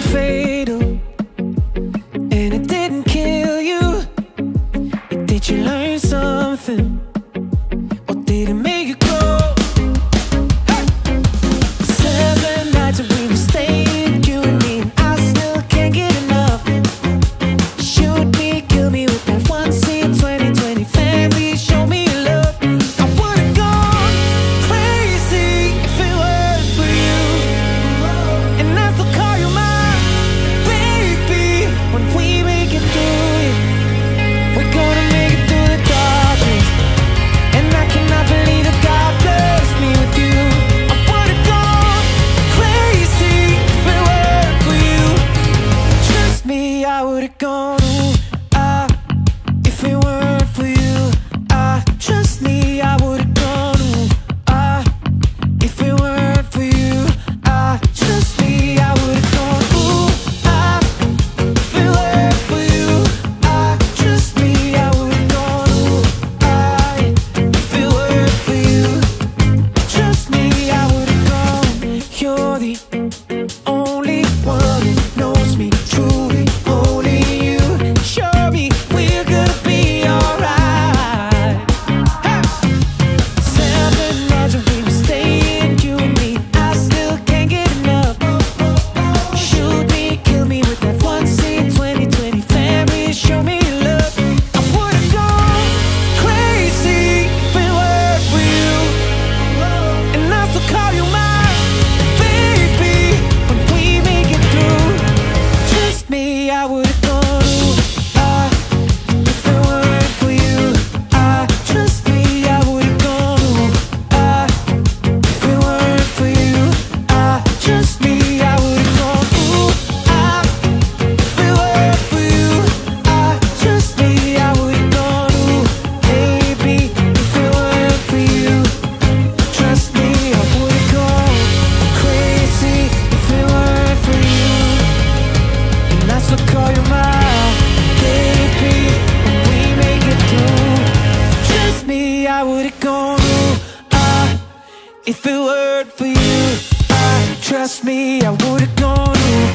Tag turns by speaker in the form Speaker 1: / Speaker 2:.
Speaker 1: fatal And it didn't kill you Did you learn something? Or did it make If it weren't for you, I, trust me, I would've gone away